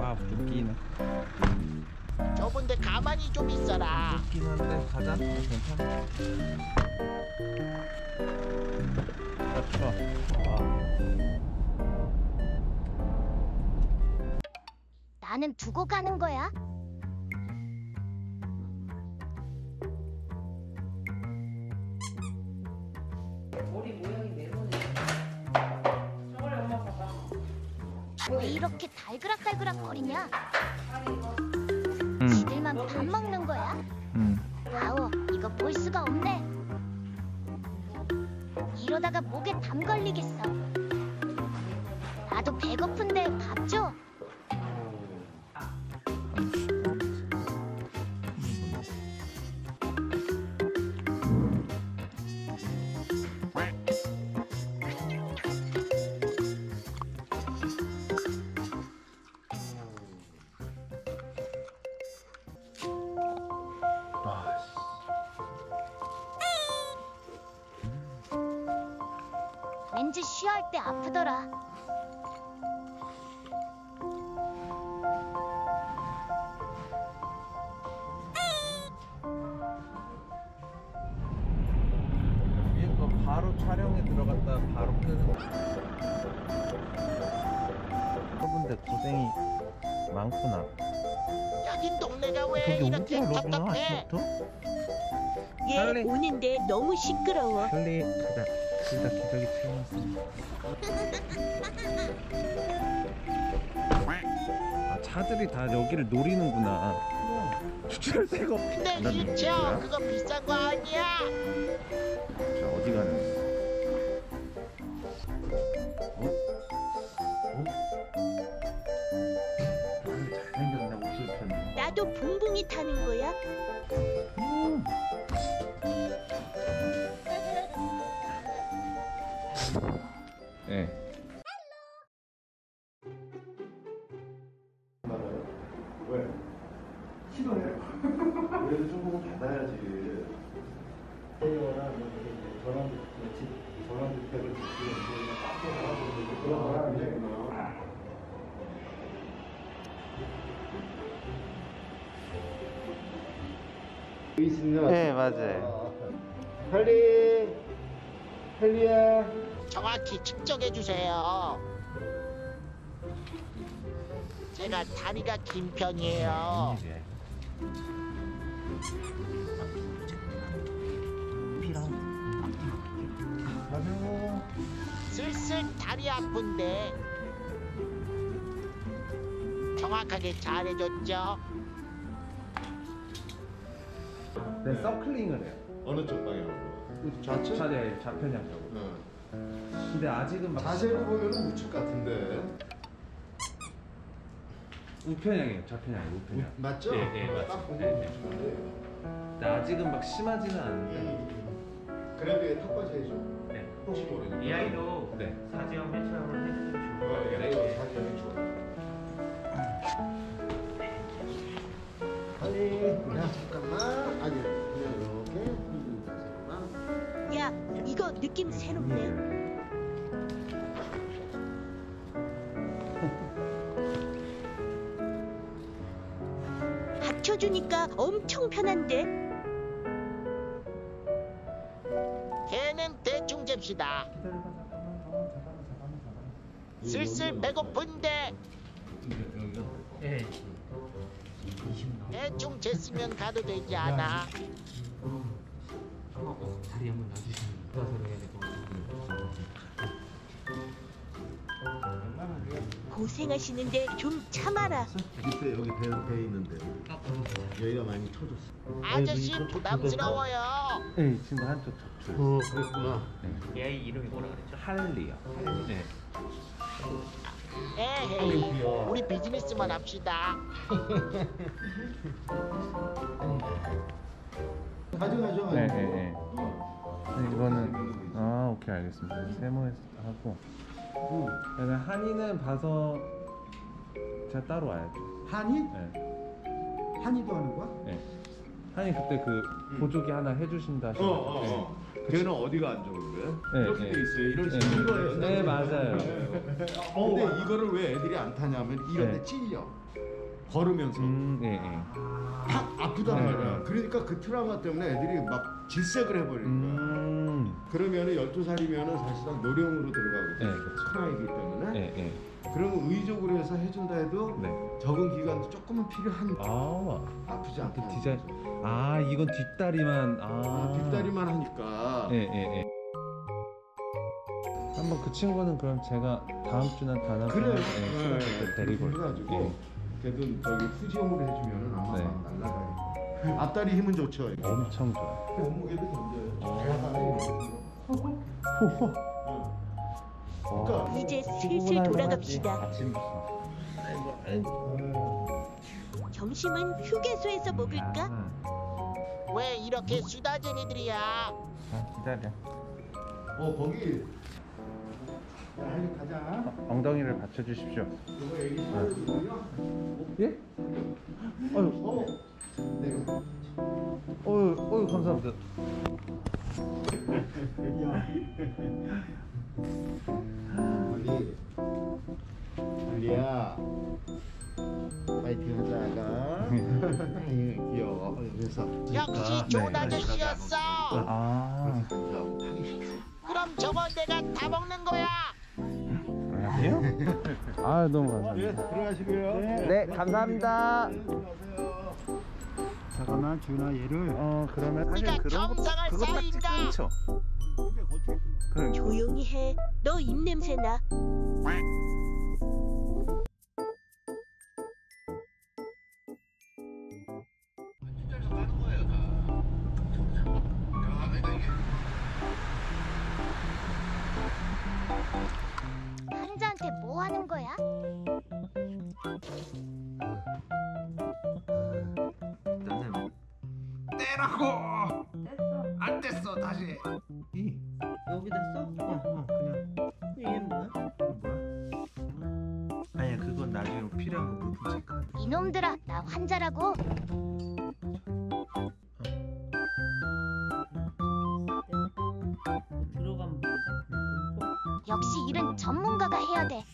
와 웃기네 좁은데 가만히 좀 있어라. 웃긴 한데 가자 어, 괜찮아 그렇죠 와. 나는 두고 가는 거야. 머리 모양이 왜 이렇게 달그락달그락 거리냐? 응, 지들만 밥 먹는 거야? 응. 아우, 이거 볼 수가 없네. 이러다가 목에 담 걸리겠어. 나도 배고픈데 밥 줘. 왠지 쉬어할 때 아프더라. 위에 거 바로 촬영에 들어갔다 바로 끄는 거 여러분들 고생이 많구나 여긴 동네가 왜 이렇게 답답해? 아침부터? 예, 빨리. 오는데 너무 시끄러워. 빨리 가자 둘다 기저귀 채워놨으니까 아 차들이 다 여기를 노리는구나 주차할 데가 없 근데 뭐야? 그거 비싼 거 아니야? 자 어디 가는 거야? 어? 어? 나도 붕붕이 타는 거 네. 왜? 그래도 받아야지. 집 주택을 저희가 그런. 있습니다. 네 맞아요. 헨리, 헨리야. 정확히 측정해 주세요. 제가 다리가 긴 편이에요. 슬슬 다리 아픈데 정확하게 잘해줬죠. 네 서클링을 해요. 어느 쪽 방향으로? 좌측? 차대 좌편향적으로. 응. 근데 아직은 막 자세로 보면은 우측 같은데. 우편향이에요. 좌편향 우편향. 맞죠? 예, 예, 맞죠. 딱 보면 예, 예. 우측인데. 근데 아직은 막 심하지는 않은데. 음. 그래도 얘 턱까지 해줘. 네. 혹시 모르니까. 이 아이도 네. 사지형 회차를 해주면 좋을 것 어, 같아요. 얘도 사진이 좋아. 아니, 야 잠깐만. 아니, 이거 느낌 새롭네. 받쳐주니까 엄청 편한데. 걔는 대충 잽시다. 슬슬 배고픈데 네. 대충 쟀으면 가도 되지 않아? 다리 한번 놔주시면 고생하시는데 좀 참아라. 밑에 여기 배, 배 있는데 여기가 많이 터졌어. 아저씨 부담스러워요. 네, 친구 한쪽 척추. 어, 그랬구나. 이 아이 이름이 뭐라 그랬죠? 할리요. 네. 에헤이, 우리 비즈니스만 합시다. 가져가죠. 네, 네, 네. 네, 이거는 아 오케이 알겠습니다. 세모에서 하고 그다음에 한이는 봐서 제가 따로 와야죠. 한이? 네, 한이도 하는 거야? 네. 한이 그때 그 보조기 하나 해주신다 어, 하셨는데 어, 어. 걔는 어디가 안 좋은 거예요? 네, 이렇게 네. 돼 있어요. 이런 네. 식으로 거예요. 네, 맞아요. 근데 이거를 왜 애들이 안 타냐면 이런 데 네. 찔려. 걸으면서 음, 예, 예. 딱 아프단 네, 말이야. 네. 그러니까 그 트라우마 때문에 애들이 막 질색을 해버리는 거야. 음, 그러면은 12살이면은 사실상 노령으로 네, 들어가거든요. 그렇죠. 큰 아이기 때문에. 예, 예. 그러면 의적으로 해서 해준다 해도 네. 적응 기간도 조금은 필요한 아, 아프지 않게 그 디자인. 아, 이건 뒷다리만. 아, 아, 뒷다리만 하니까 예, 예, 예. 한번 그 친구는 그럼 제가 다음 주나 다다음 주에 그래요. 예, 시간 때 데리고 그렇게 해가지고 예. 걔도 저기 후지용으로 해주면은 아마 네. 막 날라가요. 앞다리 힘은 좋죠. 이거. 엄청 좋아요. 몸무게도 견뎌요. 어. 그러니까 이제 슬슬 돌아갑시다. 아침부터. 아이고, 아이고. 점심은 휴게소에서 먹을까? 아, 왜 이렇게 수다쟁이들이야? 자, 기다려. 어 거기 가자. 엉덩이를 받쳐주십시오. 이거 애기 사료거든요. 예? 어유, 어. 내가 어유, 어유, 감사합니다. 빨리 빨리야. 파이팅 하자가. 귀여워. 그래서 역시 좋은 아저씨였어. 아, 그럼 저거 내가 다 먹는 거야. 아니요? 아, 너무 네 감사합니다. 들어가시고요. 네, 감사합니다. 잠깐만 준아 얘를 어, 그러면 우리가 겸상할 사이인가? 그럼 조용히 해. 너 입냄새 나. 됐어. 안 됐어 다시. 여기다 써? 어, 그냥 이게 뭐야? 아니야 그건 나중에 필요한 거 물품 체크 이놈들아, 나 환자라고. 들어가면 뭐지? 역시 일은 전문가가 해야 돼.